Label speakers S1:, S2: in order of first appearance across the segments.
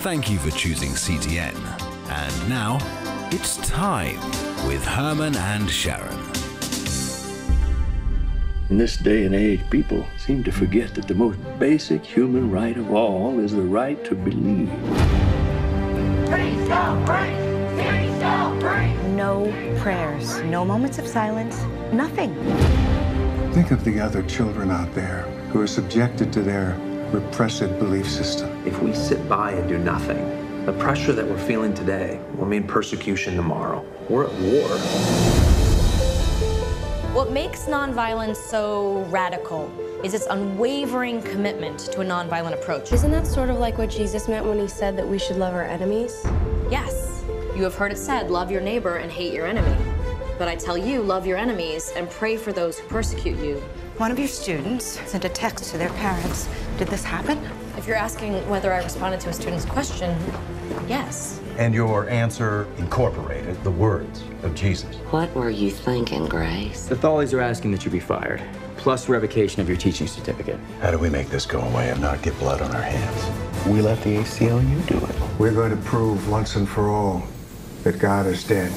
S1: Thank you for choosing CTN. And now, it's time with Herman and Sharron.
S2: In this day and age, people seem to forget that the most basic human right of all is the right to believe.
S3: No prayers, no moments of silence, nothing.
S4: Think of the other children out there who are subjected to their repressive belief system.
S5: If we sit by and do nothing, the pressure that we're feeling today will mean persecution tomorrow. We're at war.
S6: What makes nonviolence so radical is its unwavering commitment to a nonviolent approach.
S7: Isn't that sort of like what Jesus meant when he said that we should love our enemies?
S6: Yes, you have heard it said, love your neighbor and hate your enemy. But I tell you, love your enemies and pray for those who persecute you.
S3: One of your students sent a text to their parents. Did this happen?
S6: If you're asking whether I responded to a student's question, yes.
S8: And your answer incorporated the words of Jesus.
S9: What were you thinking, Grace?
S10: The Thawleys are asking that you be fired, plus revocation of your teaching certificate.
S8: How do we make this go away and not get blood on our hands? We let the ACLU do it.
S4: We're going to prove once and for all that God is dead.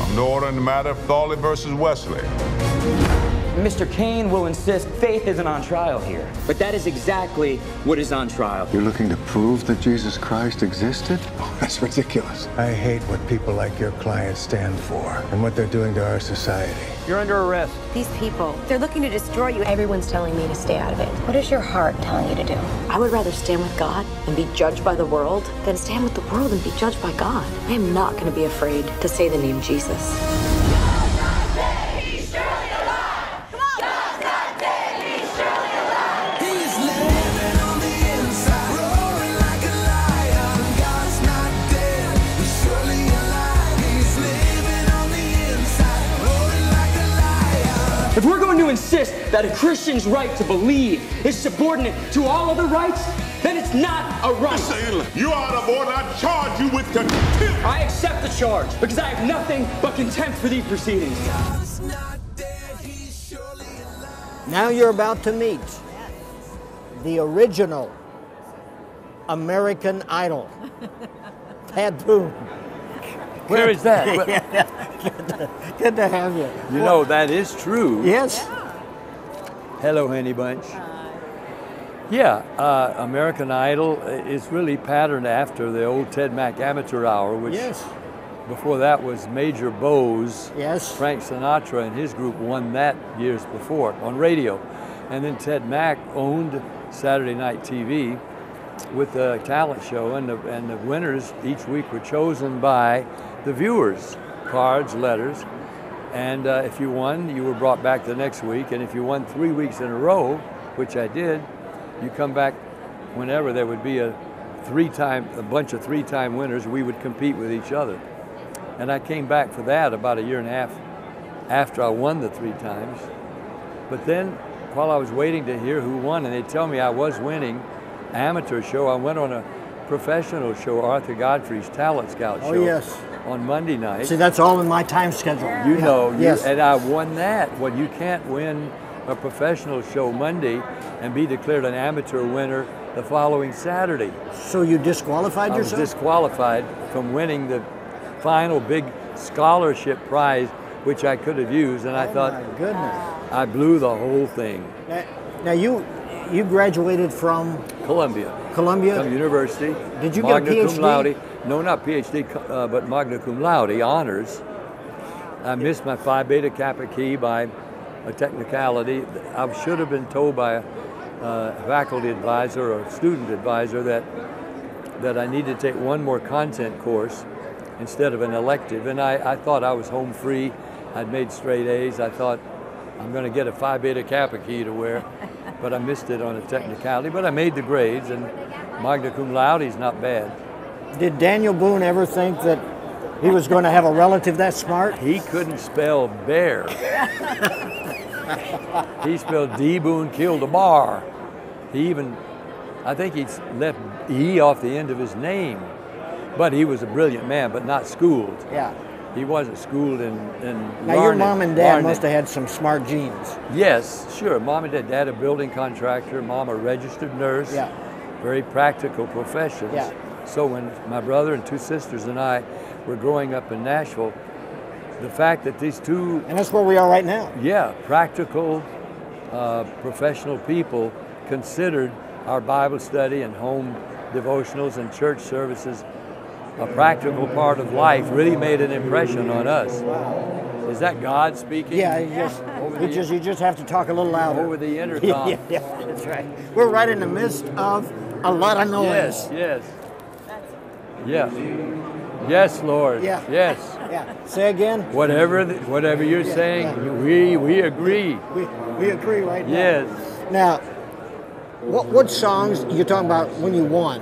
S11: On the order in the matter of Thawley versus Wesley.
S10: Mr. Kane will insist faith isn't on trial here. But that is exactly what is on trial.
S4: You're looking to prove that Jesus Christ existed? Oh, that's ridiculous. I hate what people like your clients stand for and what they're doing to our society.
S10: You're under arrest.
S3: These people, they're looking to destroy you.
S7: Everyone's telling me to stay out of it.
S3: What is your heart telling you to do?
S9: I would rather stand with God and be judged by the world than stand with the world and be judged by God. I am not going to be afraid to say the name Jesus.
S10: Insist that a Christian's right to believe is subordinate to all other rights, then it's not a right.
S11: You are out of order. I charge you with contempt.
S10: I accept the charge because I have nothing but contempt for these proceedings.
S12: Now you're about to meet the original American Idol, Pat Boone.
S13: Where is that?
S12: good, to, good to have you.
S13: You know, that is true.
S12: Yes.
S13: Hello, Honey Bunch. Hi. Yeah, uh, American Idol is really patterned after the old Ted Mack Amateur Hour, which
S12: yes.
S13: before that was Major Bowes.
S12: Yes.
S13: Frank Sinatra and his group won that years before on radio. And then Ted Mack owned Saturday Night TV with the talent show, and the, and the winners each week were chosen by the viewers, cards, letters. And uh, if you won, you were brought back the next week. And if you won three weeks in a row, which I did, you come back whenever there would be a three-time, a bunch of three-time winners. We would compete with each other. And I came back for that about a year and a half after I won the three times. But then, while I was waiting to hear who won, and they tell me I was winning, amateur show, I went on a professional show, Arthur Godfrey's Talent Scout Show.
S12: Oh,
S13: show
S12: yes.
S13: on Monday night.
S12: See, that's all in my time schedule.
S13: You
S12: Yeah.
S13: know, you,
S12: yes.
S13: and I won that. Well, you can't win a professional show Monday and be declared an amateur winner the following Saturday.
S12: So you disqualified
S13: I was
S12: yourself?
S13: disqualified from winning the final big scholarship prize, which I could have used, and I oh, thought,
S12: Oh, My goodness.
S13: I blew the whole thing.
S12: Now, now you you graduated from
S13: Columbia.
S12: Columbia.
S13: Columbia University.
S12: Did you magna get a
S13: magna cum
S12: PhD?
S13: laude. No, not PhD, uh, but magna cum laude, honors. I missed my Phi Beta Kappa key by a technicality. I should have been told by a uh, faculty advisor or student advisor that that I needed to take one more content course instead of an elective. And I, I thought I was home free. I'd made straight A's. I thought I'm going to get a Phi Beta Kappa key to wear, but I missed it on a technicality. But I made the grades, and magna cum laude is not bad.
S12: Did Daniel Boone ever think that he was going to have a relative that smart?
S13: He couldn't spell bear. he spelled D. Boone killed a bar. He even, I think he left E off the end of his name. But he was a brilliant man, but not schooled.
S12: Yeah.
S13: He wasn't schooled in, in
S12: Now your mom and dad
S13: Larned.
S12: must have had some smart genes.
S13: Yes, sure. Mom and dad, dad a building contractor, mom a registered nurse.
S12: Yeah.
S13: Very practical professions.
S12: Yeah.
S13: So when my brother and two sisters and I were growing up in Nashville, the fact that these two
S12: And that's where we are right now.
S13: yeah, practical, uh, professional people considered our Bible study and home devotionals and church services a practical part of life really made an impression on us. Is that God speaking?
S12: Yeah, you just, you just you just have to talk a little louder.
S13: Over the intercom.
S12: yeah, yeah, that's right. We're right in the midst of a lot of noise.
S13: Yes, yes. Yeah. Yes, Lord.
S12: Yeah.
S13: Yes.
S12: Yeah. Say again.
S13: Whatever, the, whatever you're
S12: Yeah,
S13: saying, we we agree.
S12: We, we agree right now.
S13: Yes.
S12: Now, what what songs you're talking about when you won?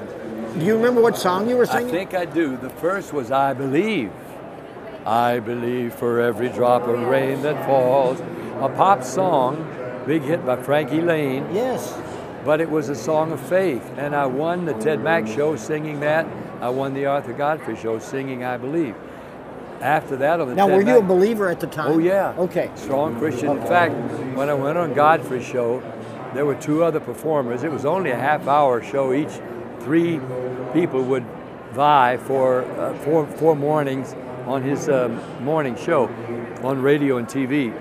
S12: Do you remember what song you were singing?
S13: I think I do. The first was I believe. I believe for every drop of rain that falls. A pop song, big hit by Frankie Laine.
S12: Yes.
S13: But it was a song of faith. And I won the Ted Mack show singing that. I won the Arthur Godfrey show singing I believe. After that on the
S12: now,
S13: Ted
S12: were you a believer at the time?
S13: Oh yeah.
S12: Okay.
S13: Strong Christian. In fact, when I went on Godfrey's show, there were two other performers. It was only a half hour show each. Three people would vie for uh, four, four mornings on his um, morning show on radio and TV.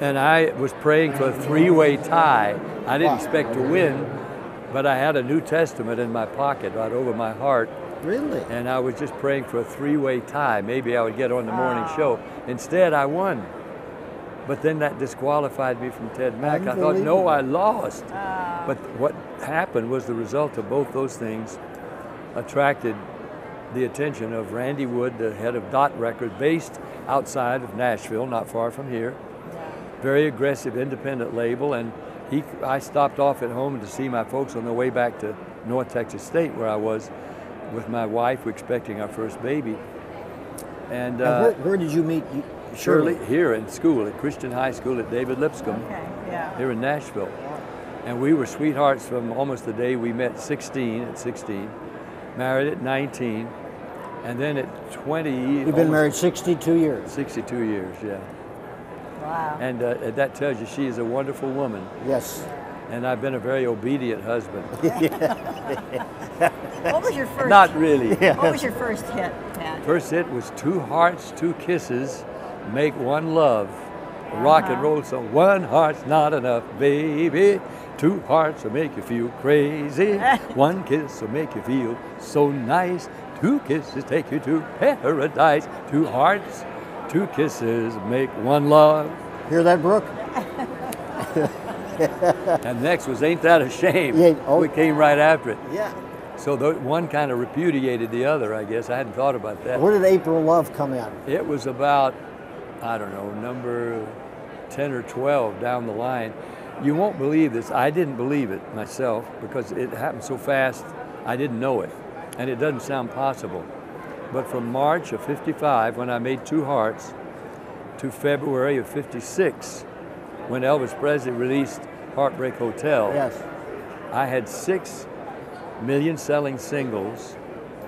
S13: And I was praying for a three-way tie. I didn't
S12: Wow.
S13: expect to win, but I had a New Testament in my pocket right over my heart.
S12: Really?
S13: And I was just praying for a three-way tie. Maybe I would get on the morning show. Instead, I won. But then that disqualified me from Ted Mack. I thought, no, I lost. But what happened was the result of both those things attracted the attention of Randy Wood, the head of Dot Record, based outside of Nashville, not far from here. Very aggressive independent label, and he, I stopped off at home to see my folks on the way back to North Texas State, where I was with my wife, expecting our first baby. And
S12: Now,
S13: uh,
S12: where, where did you meet you-
S13: Shirley here in school at Christian High School at David Lipscomb
S14: yeah.
S13: here in Nashville. And we were sweethearts from almost the day we met 16 at 16, married at 19, and then at 20
S12: You've been
S13: almost
S12: married 62 years.
S13: 62 years, yeah.
S14: Wow.
S13: And uh, that tells you she is a wonderful woman.
S12: Yes.
S13: And I've been a very obedient husband.
S14: What was your first?
S13: Not really.
S14: What was your first hit, Pat?
S13: First hit was Two Hearts, Two Kisses, Make One Love. A rock and
S14: Uh-huh.
S13: roll song. One heart's not enough, baby. Two hearts will make you feel crazy. One kiss will make you feel so nice. Two kisses take you to paradise. Two hearts, two kisses make one love.
S12: Hear that, Brooke?
S13: And next was Ain't That a Shame?
S12: Yeah, oh.
S13: We came right after it.
S12: Yeah.
S13: So the, one kind of repudiated the other, I guess. I hadn't thought about that.
S12: Where did April Love come in?
S13: It was about, I don't know, number 10 or 12 down the line. You won't believe this. I didn't believe it myself because it happened so fast, I didn't know it. And it doesn't sound possible. But from March of 55, when I made Two Hearts, to February of 56, when Elvis Presley released Heartbreak Hotel,
S12: Yes.
S13: I had six million selling singles,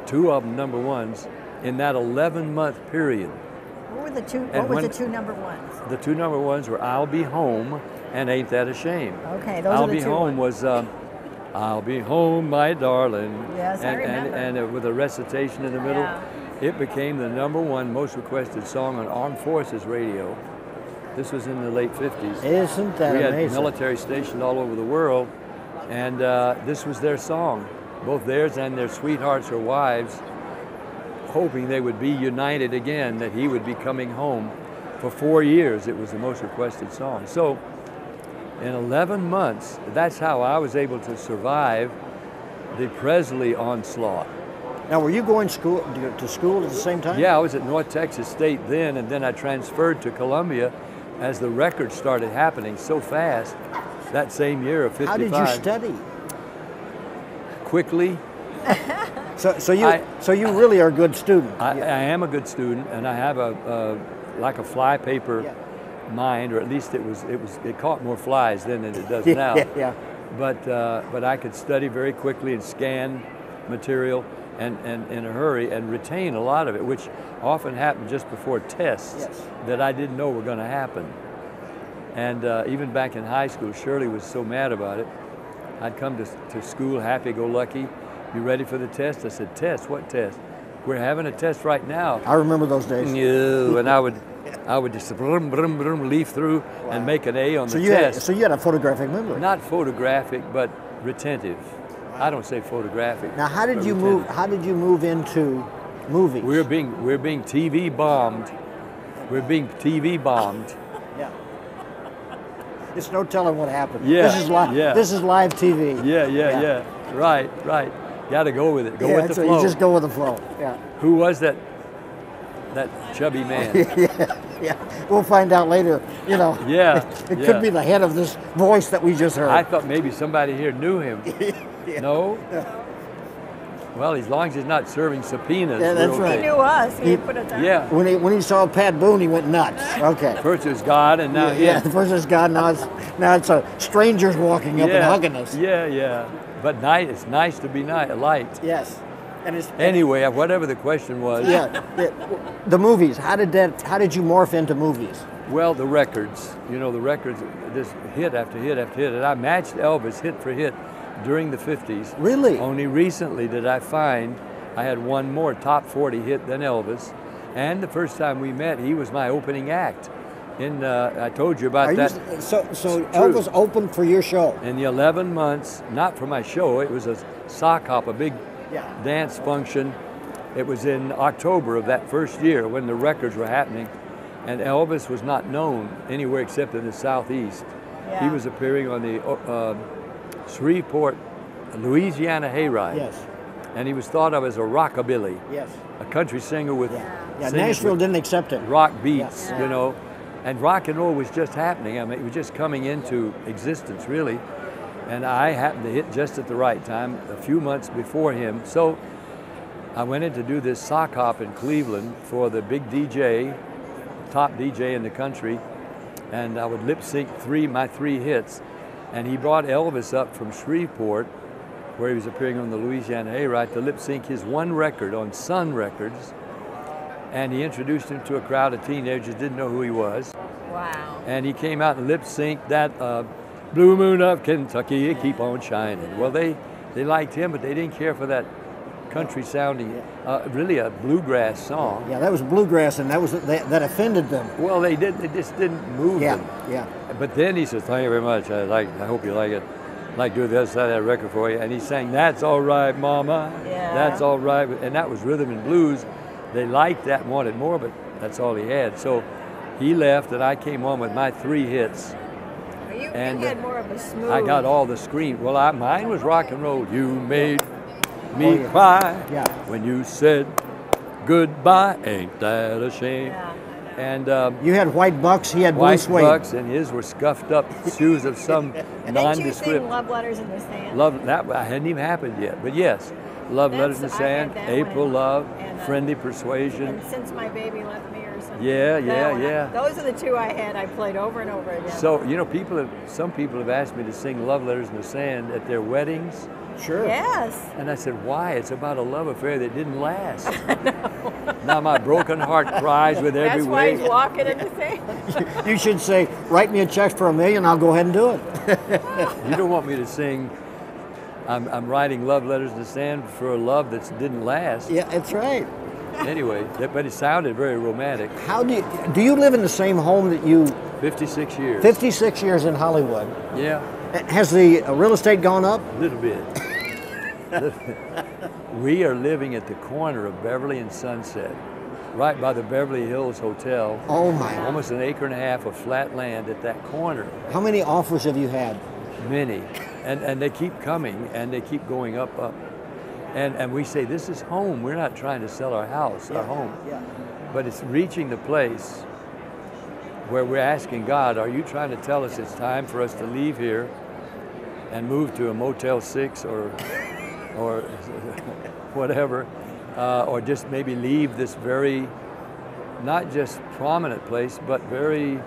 S13: two of them number ones, in that 11 month period.
S14: What were the two?
S13: And
S14: What was the two number ones?
S13: The two number ones were I'll Be Home and Ain't That a Shame.
S14: Okay, those
S13: I'll
S14: are the
S13: Be
S14: two
S13: Home was um, I'll Be Home, my darling.
S14: Yes, I remember.
S13: And, and uh, with a recitation in the middle.
S14: Yeah.
S13: It became the number one most requested song on Armed Forces radio. This was in the late 50s.
S12: Isn't that
S13: we had
S12: amazing?
S13: military stationed all over the world, and uh, this was their song, both theirs and their sweethearts or wives, hoping they would be united again, that he would be coming home. For four years, it was the most requested song. So, in 11 months, that's how I was able to survive the Presley onslaught.
S12: Now, were you going school to, school at the same time?
S13: Yeah, I was at North Texas State then, and then I transferred to Columbia as the records started happening so fast that same year of 55.
S12: How did you study?
S13: Quickly.
S12: So, so you,
S13: I-
S12: so you really are a good student.
S13: I, I am a good student, and I have a, a like a fly paper mind, or at least it was it was it caught more flies then than it does
S12: Yeah,
S13: now.
S12: yeah.
S13: But uh, but I could study very quickly and scan material and, and in a hurry and retain a lot of it, which often happened just before tests
S12: Yes.
S13: that I didn't know were going to happen. And uh, even back in high school, Shirley was so mad about it. I'd come to, to school happy-go-lucky, You ready for the test? I said, Test? What test? We're having a test right now.
S12: I remember those days.
S13: No, and I would, I would just brum, brum, brum, leaf through and make an A on
S12: So
S13: the
S12: you had,
S13: test.
S12: so you had a photographic memory.
S13: Not photographic, but retentive. I don't say photographic.
S12: Now, how did you
S13: retentive.
S12: move? How did you move into movies?
S13: We're being we're being TV bombed. We're being TV bombed.
S12: Yeah. It's no telling what happened.
S13: Yeah,
S12: This is live.
S13: yeah.
S12: This is live TV.
S13: Yeah, yeah, yeah. Right, right. Got to go with it. Go
S12: Yeah,
S13: with the flow.
S12: You just go with the flow. Yeah.
S13: Who was that? That chubby man.
S12: yeah, yeah. We'll find out later. You know.
S13: Yeah,
S12: It
S13: yeah.
S12: could be the head of this voice that we just heard.
S13: I thought maybe somebody here knew him. No. Well, as long as he's not serving subpoenas.
S12: Yeah, that's
S13: we're
S12: right.
S13: okay.
S14: He knew us. He,
S12: He-
S14: put it down.
S13: Yeah.
S12: When he when he saw Pat Boone, he went nuts. Okay.
S13: First it God, and now
S12: yeah,
S13: him.
S12: yeah. First it's God, now it's now it's a strangers walking up and hugging us.
S13: Yeah, yeah. But night, It's nice to be night light.
S12: Yes. And it's
S13: Anyway, whatever the question was.
S12: yeah, yeah. The movies. How did that? How did you morph into movies?
S13: Well, the records, you know, the records, this hit after hit after hit, and I matched Elvis hit for hit during the 50s.
S12: Really?
S13: Only recently did I find I had one more top 40 hit than Elvis. And the first time we met, he was my opening act. In uh, I told you about
S12: Are you,
S13: that.
S12: so so
S13: true.
S12: Elvis opened for your show.
S13: In the 11 months, not for my show, it was a sock hop, a big
S12: Yeah.
S13: dance function. It was in October of that first year when the records were happening, and Elvis was not known anywhere except in the southeast. He was appearing on the uh, Shreveport, Louisiana hayride.
S12: Yes.
S13: And he was thought of as a rockabilly,
S12: Yes.
S13: a country singer with
S12: Yeah.
S13: singing
S12: Nashville
S13: with
S12: didn't accept it.
S13: rock beats,
S12: Yeah.
S13: you know. And rock and roll was just happening. I mean, it was just coming into existence, really. And I happened to hit just at the right time, a few months before him. So I went in to do this sock hop in Cleveland for the big DJ, top DJ in the country, and I would lip sync three my three hits. And he brought Elvis up from Shreveport, where he was appearing on the Louisiana Hayride, to lip sync his one record on Sun Records. And he introduced him to a crowd of teenagers, didn't know who he was.
S14: Wow.
S13: And he came out and lip synced that uh, Blue Moon of Kentucky, keep on shining. Well, they, they liked him, but they didn't care for that country sounding, uh, really a bluegrass song.
S12: Yeah, that was bluegrass, and that was that, that offended them.
S13: Well, they did. They just didn't move
S12: Yeah,
S13: them.
S12: yeah.
S13: But then he says, "Thank you very much. I like. I hope you like it. I'd like to do the other side of that record for you." And he sang, "That's all right, Mama.
S14: Yeah.
S13: That's all right." And that was rhythm and blues. They liked that, and wanted more, but that's all he had. So he left, and I came on with my three hits.
S14: You,
S13: And,
S14: you
S13: uh,
S14: had more of a smooth.
S13: I got all the scream. Well, I, mine was rock and roll. You made me
S12: Oh, yeah.
S13: cry
S12: Yeah.
S13: when you said goodbye. Ain't that a shame?
S14: Yeah.
S13: And um,
S12: You had white bucks. He had blue
S13: white
S12: suede.
S13: bucks, and his were scuffed up shoes of some nondescript.
S14: Didn't you sing love letters in the sand?
S13: Love that hadn't even happened yet, but yes, love
S14: That's-
S13: letters in the
S14: I
S13: sand, April love,
S14: And, uh,
S13: friendly persuasion.
S14: And since my baby left me or something.
S13: Yeah,
S14: That
S13: yeah,
S14: one,
S13: yeah.
S14: Those are the two I had. I played over and over again.
S13: So you know, people have some people have asked me to sing love letters in the sand at their weddings.
S12: Sure.
S14: Yes.
S13: And I said, why? It's about a love affair that didn't last. now my broken heart cries with every
S14: That's why
S13: wave.
S14: he's walking in the sand.
S12: You should say, "Write me a check for a million. I'll go ahead and do it."
S13: You don't want me to sing, I'm, I'm writing love letters in the sand for a love that didn't last.
S12: yeah, that's right.
S13: Anyway, that- but it sounded very romantic.
S12: How do you do? You live in the same home that you?
S13: 56 years.
S12: 56 years in Hollywood.
S13: Yeah,
S12: Has the uh, real estate gone up?
S13: a little bit. we are living at the corner of Beverly and Sunset, right by the Beverly Hills Hotel.
S12: Oh my!
S13: Almost an acre and a half of flat land at that corner.
S12: How many offers have you had?
S13: Many. And, and they keep coming and they keep going up, up. And, and we say, this is home. We're not trying to sell our house, our home.
S12: Yeah.
S13: But it's reaching the place where we're asking God, are you trying to tell us it's time for us to leave here and move to a Motel 6 or, or whatever, uh, or just maybe leave this very, not just prominent place, but very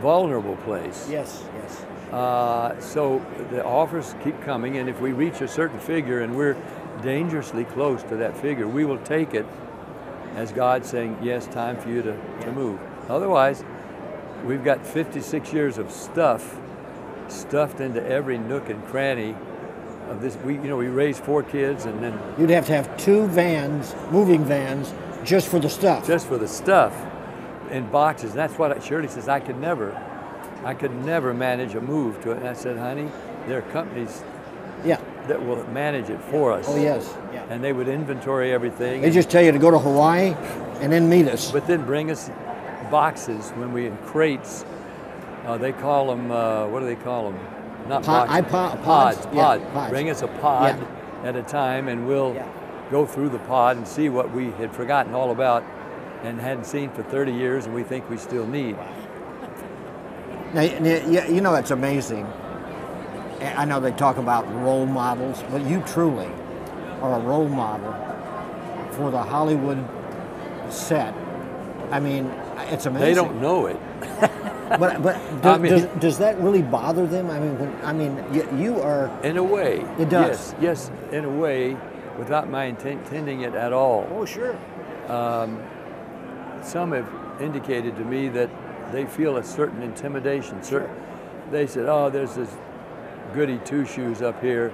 S13: vulnerable place?
S12: Yes. Yes.
S13: Uh, so the offers keep coming, and if we reach a certain figure and we're dangerously close to that figure, we will take it as God saying, yes, time for you to, to move. Otherwise, we've got 56 years of stuff stuffed into every nook and cranny of this. We, you know, we raised four kids, and then
S12: You'd have to have two vans, moving vans, just for the stuff.
S13: just for the stuff in boxes. That's what I, Shirley says. I could never, I could never manage a move to it. And I said, honey, there are companies
S12: Yeah.
S13: That will manage it for us.
S12: Oh, yes.
S13: And they would inventory everything.
S12: They just tell you to go to Hawaii and then meet us.
S13: But then bring us boxes when we in crates. Uh, they call them. Uh, what do they call them? Not
S12: Pod-
S13: boxes.
S12: iPod-
S13: pods.
S12: pods? Yeah,
S13: Pod.
S12: pods.
S13: Bring us a pod at a time, and we'll go through the pod and see what we had forgotten all about and hadn't seen for 30 years, and we think we still need.
S12: Now, you know, it's amazing. I know they talk about role models, but you truly are a role model for the Hollywood set. I mean, it's amazing.
S13: They don't know it.
S12: But but do,
S13: I mean-
S12: does, does that really bother them? I mean, when, I mean, you, you are.
S13: In a way.
S12: It does.
S13: Yes, yes, in a way, without my intending it at all.
S12: Oh, sure.
S13: Um, some have indicated to me that they feel a certain intimidation. Cer- They said, "Oh, there's this goody two shoes up here.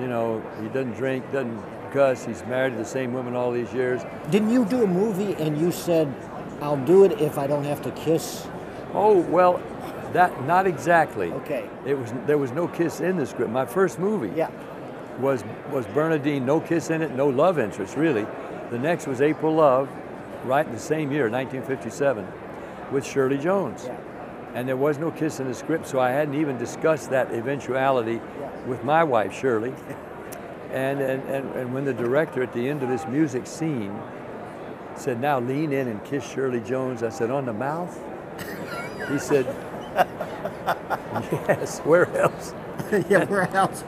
S13: You know, he doesn't drink, doesn't cuss. He's married to the same woman all these years."
S12: Didn't you do a movie and you said, "I'll do it if I don't have to kiss"?
S13: Oh well, that not exactly.
S12: Okay.
S13: It was there was no kiss in the script. My first movie.
S12: Yeah.
S13: Was was Bernardine? No kiss in it. No love interest really. The next was April Love, right in the same year, 1957, with Shirley Jones. And there was no kiss in the script, so I hadn't even discussed that eventuality with my wife Shirley. And, and, and, and when the director at the end of this music scene said, now lean in and kiss Shirley Jones, I said, on the mouth? He said, yes, where else?
S12: yeah, where else?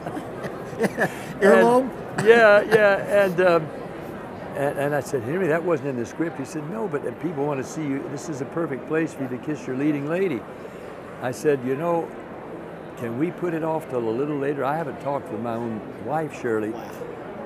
S12: Earlobe?
S13: Yeah, yeah, and, um, and and I said, Henry, that wasn't in the script. He said, no, but people want to see you. This is a perfect place for you to kiss your leading lady. I said, you know, can we put it off till a little later? I haven't talked with my own wife, Shirley,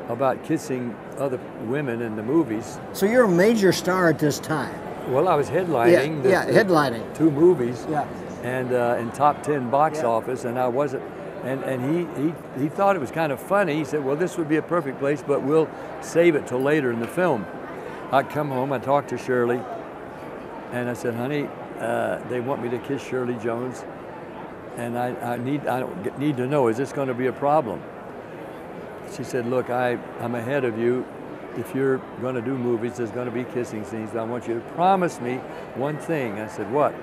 S13: about kissing other women in the movies.
S12: So you're a major star at this time.
S13: Well, I was headlining.
S12: Yeah, yeah, headlining.
S13: two movies.
S12: Yeah.
S13: And uh, in top ten box office, and I wasn't. And and he, he he thought it was kind of funny. He said, "Well, this would be a perfect place, but we'll save it till later in the film." I come home, I talked to Shirley, and I said, "Honey, uh, they want me to kiss Shirley Jones, and I, I need I need to know is this going to be a problem?" She said, "Look, I I'm ahead of you. If you're going to do movies, there's going to be kissing scenes. I want you to promise me one thing." I said, "What?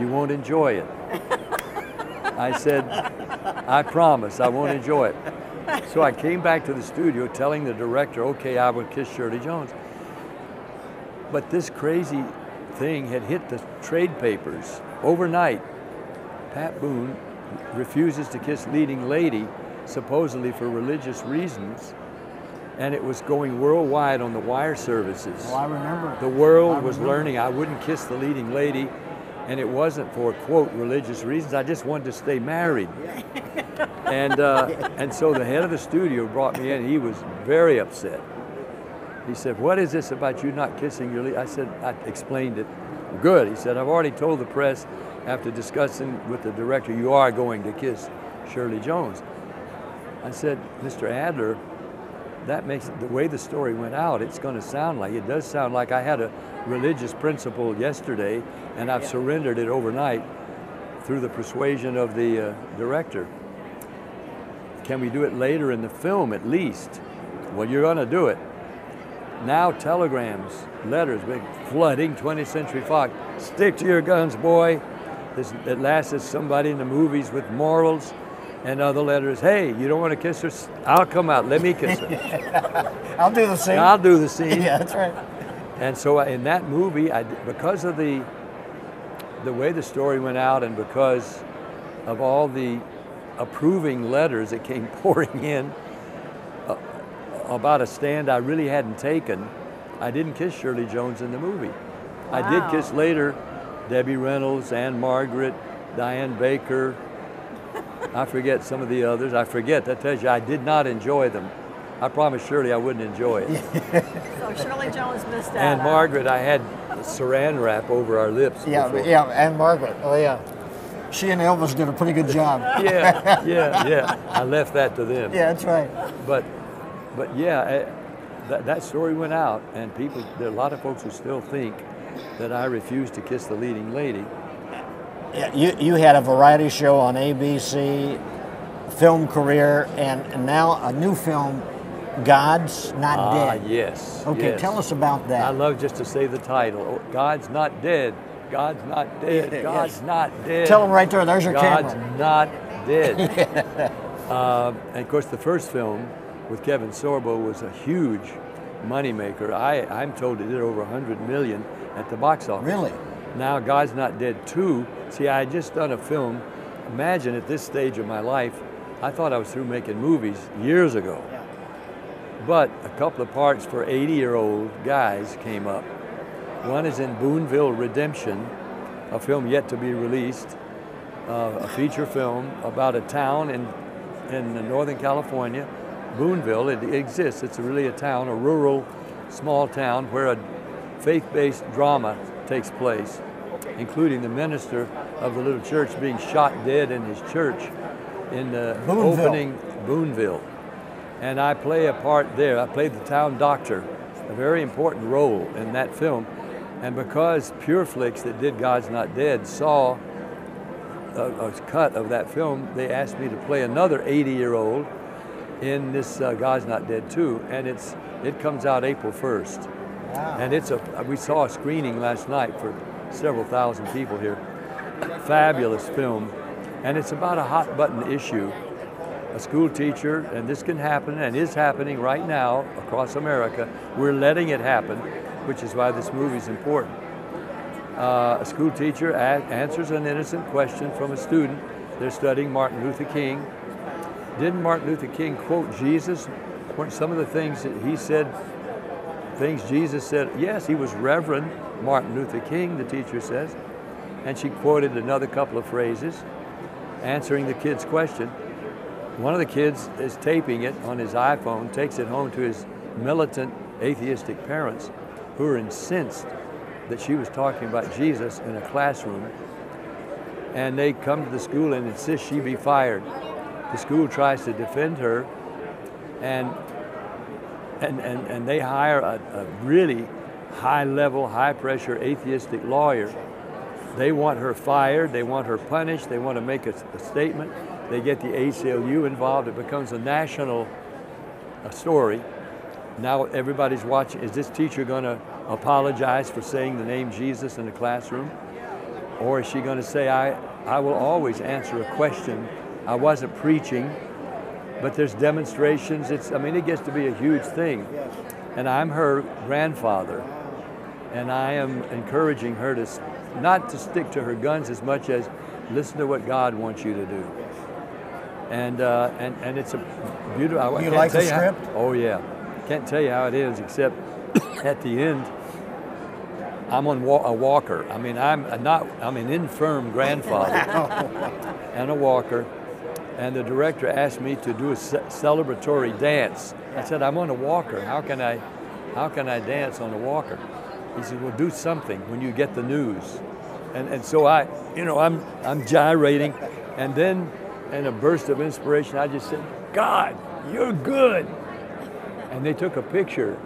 S13: You won't enjoy it." I said, "I promise I won't enjoy it." So I came back to the studio telling the director, "Okay, I would kiss Shirley Jones." But this crazy thing had hit the trade papers overnight. Pat Boone refuses to kiss leading lady, supposedly for religious reasons, and it was going worldwide on the wire services.
S12: Oh, I remember.
S13: The world was learning I wouldn't kiss the leading lady, and it wasn't for quote religious reasons. I just wanted to stay married. and uh, and so the head of the studio brought me in. He was very upset. He said, "What is this about you not kissing your lead?" I said, "I explained it." Good. He said, "I've already told the press after discussing with the director, you are going to kiss Shirley Jones." I said, "Mr. Adler." That makes the way the story went out, it's going to sound like it does sound like I had a religious principle yesterday and I've surrendered it overnight through the persuasion of the uh, director. Can we do it later in the film at least? Well, you're going to do it. Now, telegrams, letters, big flooding 20th Century Fox. Stick to your guns, boy. This, at last, it's somebody in the movies with morals and other letters. Hey, you don't want to kiss her? I'll come out. Let me kiss her.
S12: I'll do the same.
S13: I'll do the scene.
S12: Yeah, that's right.
S13: And so in that movie, I, because of the the way the story went out, and because of all the approving letters that came pouring in uh, about a stand I really hadn't taken, I didn't kiss Shirley Jones in the movie. I did kiss later Debbie Reynolds, Ann-Margret, Diane Baker. I forget some of the others. I forget. That tells you I did not enjoy them. I promised Shirley I wouldn't enjoy it.
S14: So Shirley Jones missed out.
S13: Ann-Margret, I had saran wrap over our lips.
S12: Yeah,
S13: before.
S12: yeah, Ann-Margret. Oh yeah. she and Elvis did a pretty good job.
S13: yeah, yeah, yeah. I left that to them.
S12: Yeah, that's right.
S13: But, but yeah, eh, that, that story went out, and people, there are a lot of folks who still think that I refused to kiss the leading lady.
S12: You, you had a variety show on ABC, film career, and, and now a new film, God's Not
S13: ah,
S12: Dead.
S13: yes.
S12: Okay,
S13: yes.
S12: tell us about that.
S13: I love just to say the title. God's not dead. God's not dead. God's
S12: yes.
S13: not dead.
S12: Tell 'em right there. There's your
S13: God's
S12: camera.
S13: not dead. Um, and of course, the first film with Kevin Sorbo was a huge moneymaker. I, I'm told it did over 100 million at the box office.
S12: Really?
S13: Now, God's Not Dead 2. See, I had just done a film. Imagine at this stage of my life, I thought I was through making movies years ago. But a couple of parts for 80 year old guys came up. One is in Boonville Redemption, a film yet to be released, uh, a feature film about a town in, in Northern California, Boonville. It exists, it's really a town, a rural small town where a faith based drama takes place, including the minister of the little church being shot dead in his church in the
S12: Boonville.
S13: opening Boonville. And I play a part there. I played the town doctor, a very important role in that film. And because Pure Pureflix that did God's Not Dead saw a, a cut of that film, they asked me to play another 80 year old in this uh, God's Not Dead 2. And it's, it comes out April 1st.
S12: Wow.
S13: And it's a, we saw a screening last night for several thousand people here. Fabulous film. And it's about a hot button issue. A school teacher, and this can happen and is happening right now across America. We're letting it happen, which is why this movie is important. Uh, a school teacher answers an innocent question from a student. They're studying Martin Luther King. Didn't Martin Luther King quote Jesus? Weren't some of the things that he said things Jesus said. Yes, he was Reverend Martin Luther King, the teacher says. And she quoted another couple of phrases, answering the kid's question. One of the kids is taping it on his iPhone, takes it home to his militant atheistic parents who are incensed that she was talking about Jesus in a classroom. And they come to the school and insist she be fired. The school tries to defend her, and and, and, and they hire a, a really high level, high pressure atheistic lawyer. They want her fired, they want her punished, they want to make a, a statement. They get the ACLU involved, it becomes a national uh, story. Now everybody's watching. Is this teacher going to apologize for saying the name Jesus in the classroom? Or is she going to say, I, I will always answer a question. I wasn't preaching, but there's demonstrations. It's, I mean, it gets to be a huge thing. And I'm her grandfather, and I am encouraging her to not to stick to her guns as much as listen to what God wants you to do. And uh, and and it's a beautiful.
S12: You like the
S13: how-
S12: script?
S13: oh yeah, can't tell you how it is except at the end. I'm on wa- a walker. I mean, I'm a not. I'm an infirm grandfather and a walker. And the director asked me to do a celebratory dance. I said, I'm on a walker. How can I, how can I dance on a walker? He said, Well, do something when you get the news. And and so I, you know, I'm I'm gyrating, and then in a burst of inspiration, I just said, God, you're good. And they took a picture,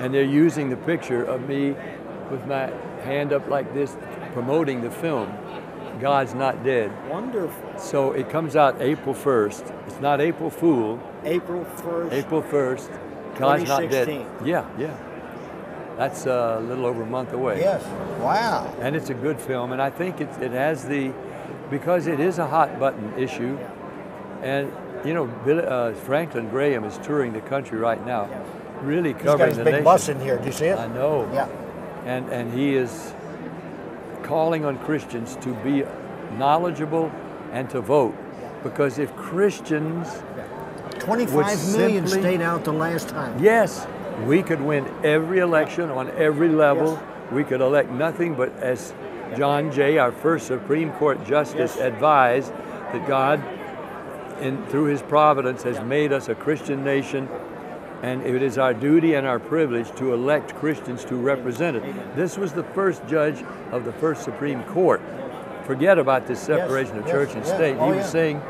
S13: and they're using the picture of me with my hand up like this, promoting the film. God's not dead.
S12: Wonderful.
S13: So it comes out April 1st. It's not April Fool.
S12: April 1st.
S13: April 1st. God's not dead. Yeah, yeah. That's a little over a month away.
S12: Yes. Wow.
S13: And it's a good film, and I think it, it has the, because it is a hot button issue, and you know, Bill, uh, Franklin Graham is touring the country right now, really
S12: He's
S13: covering
S12: got his
S13: the
S12: big
S13: nation.
S12: bus in here. Do you see it?
S13: I know.
S12: Yeah.
S13: And and he is calling on Christians to be knowledgeable and to vote, because if Christians
S12: 25
S13: would
S12: million
S13: simply-
S12: stayed out the last time.
S13: Yes, we could win every election on every level. We could elect nothing but, as John Jay, our first Supreme Court justice,
S12: Yes.
S13: advised, that God, in, through His providence, has made us a Christian nation, and it is our duty and our privilege to elect Christians to represent it. This was the first judge of the first Supreme Court forget about this separation
S12: Yes,
S13: of
S12: yes,
S13: church and
S12: yeah.
S13: state.
S12: Oh,
S13: he was
S12: yeah.
S13: saying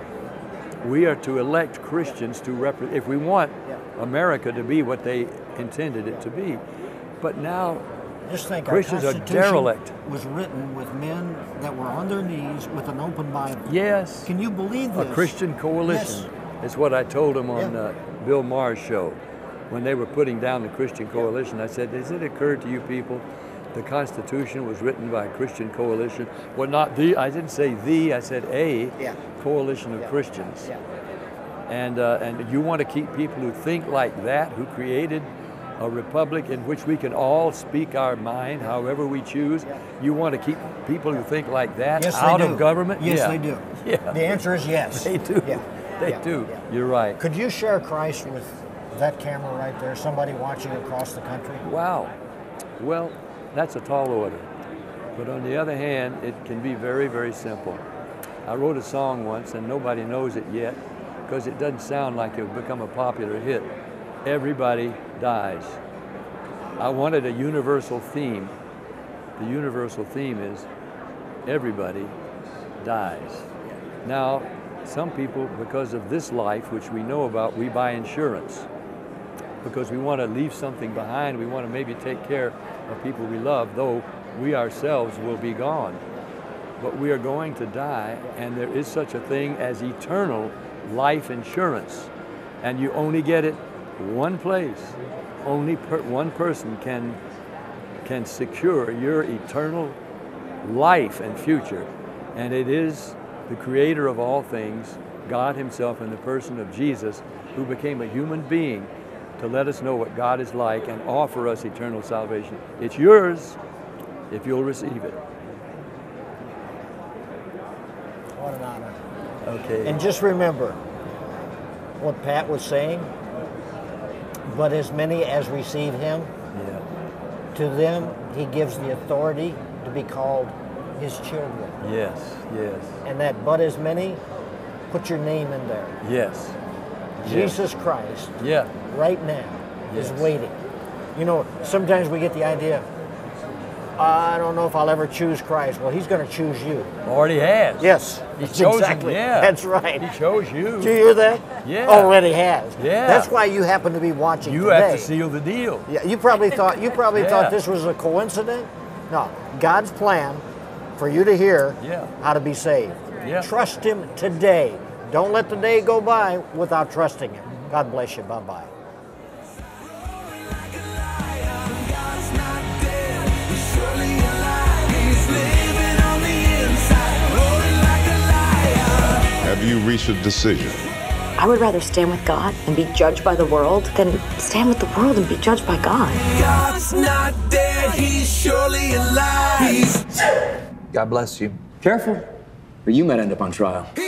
S13: we are to elect Christians to represent, if we want America to be what they intended it to be. But now
S12: Just think,
S13: Christians
S12: our
S13: are derelict.
S12: was written with men that were on their knees with an open Bible.
S13: Yes.
S12: Can you believe this? A?
S13: Christian coalition is what I told him on
S12: Yeah.
S13: uh, Bill Maher's show. When they were putting down the Christian coalition, I said, Has it occurred to you people the Constitution was written by a Christian coalition? Well, not the, I didn't say the, I said a
S12: Yeah.
S13: coalition of Christians. And, uh, and you want to keep people who think like that, who created a republic in which we can all speak our mind however we choose. You want to keep people who think like that
S12: Yes,
S13: out of government?
S12: Yes,
S13: yeah.
S12: they do.
S13: Yeah.
S12: The answer is yes.
S13: They do.
S12: Yeah.
S13: They
S12: Yeah.
S13: do. You're right.
S12: Could you share Christ with that camera right there? Somebody watching across the country?
S13: Wow. Well, that's a tall order. But on the other hand, it can be very, very simple. I wrote a song once, and nobody knows it yet because it doesn't sound like it would become a popular hit. Everybody dies. I wanted a universal theme. The universal theme is everybody dies. Now, some people, because of this life, which we know about, we buy insurance because we want to leave something behind. We want to maybe take care of people we love, though we ourselves will be gone. But we are going to die, and there is such a thing as eternal life insurance. And you only get it one place. Only per, one person can, can secure your eternal life and future. And it is the creator of all things, God Himself, in the person of Jesus, who became a human being to let us know what God is like and offer us eternal salvation. It's yours if you'll receive it.
S12: What an honor.
S13: Okay.
S12: And just remember what Pat was saying. But as many as receive him,
S13: Yeah.
S12: to them he gives the authority to be called his children.
S13: Yes, yes,
S12: And that but as many, put your name in there.
S13: yes.
S12: Jesus Christ,
S13: Yeah.
S12: Right now,
S13: Yes.
S12: is waiting. You know, sometimes we get the idea, I don't know if I'll ever choose Christ. Well, he's going to choose you.
S13: Already has.
S12: Yes,
S13: He chose
S12: exactly.
S13: him. Yeah.
S12: That's right.
S13: He chose you.
S12: Did you hear that?
S13: Yeah.
S12: Already has.
S13: Yeah.
S12: That's why you happen to be watching
S13: You
S12: today.
S13: have to seal the deal.
S12: Yeah, you probably thought you probably
S13: Yeah.
S12: thought this was a coincidence. No, God's plan for you to hear
S13: Yeah.
S12: how to be saved.
S13: Yeah.
S12: Trust Him today. Don't let the day go by without trusting Him. God bless you. Bye bye.
S11: Have you reached a decision?
S9: I would rather stand with God and be judged by the world than stand with the world and be judged by God.
S15: God's not dead, he's surely alive. He's
S5: God bless you.
S10: Careful, or you might end up on trial.
S15: He